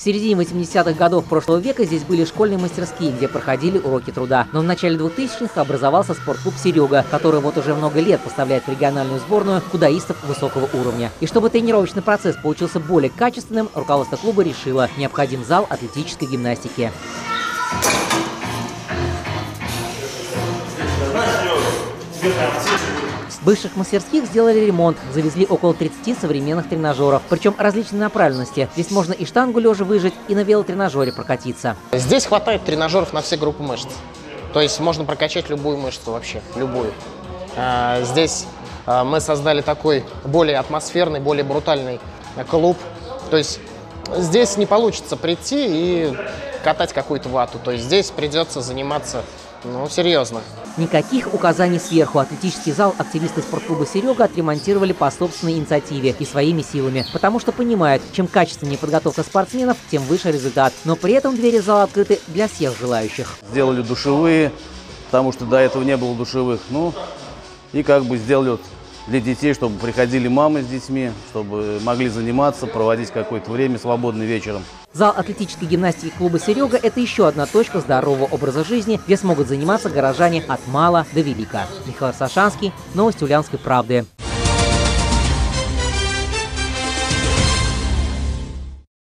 В середине 80-х годов прошлого века здесь были школьные мастерские, где проходили уроки труда. Но в начале 2000-х образовался спортклуб «Серега», который вот уже много лет поставляет в региональную сборную кудаистов высокого уровня. И чтобы тренировочный процесс получился более качественным, руководство клуба решило – необходим зал атлетической гимнастики. Бывших мастерских сделали ремонт, завезли около 30 современных тренажеров, причем различной направленности. Здесь можно и штангу лежа выжить, и на велотренажере прокатиться. Здесь хватает тренажеров на все группы мышц. То есть можно прокачать любую мышцу вообще, любую. А, Здесь а, мы создали такой более атмосферный, более брутальный э, клуб. То есть здесь не получится прийти и катать какую-то вату. То есть здесь придется заниматься, ну, серьезно. Никаких указаний сверху. Атлетический зал активисты спортклуба «Серега» отремонтировали по собственной инициативе и своими силами, потому что понимают, чем качественнее подготовка спортсменов, тем выше результат. Но при этом двери зала открыты для всех желающих. Сделали душевые, потому что до этого не было душевых. Ну, и как бы сделали вот для детей, чтобы приходили мамы с детьми, чтобы могли заниматься, проводить какое-то время свободное вечером. Зал атлетической гимнастики клуба «Серега» – это еще одна точка здорового образа жизни, где смогут заниматься горожане от мала до велика. Михаил Сашанский, Новости Ульяновской правды.